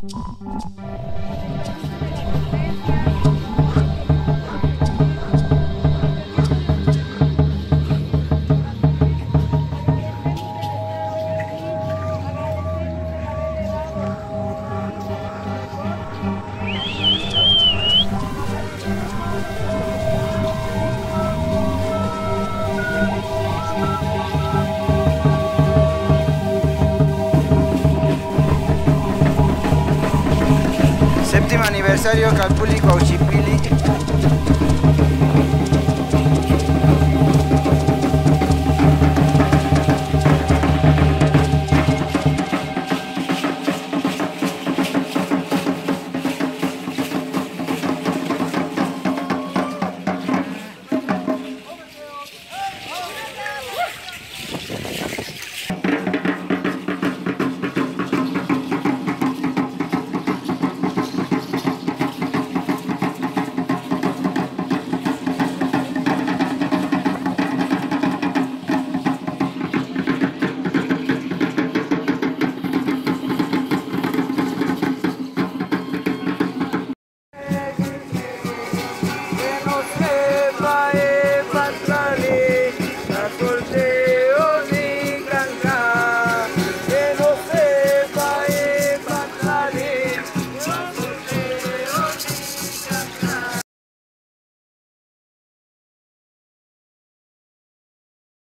Thank you. aniversario Calpuli Cuauchipili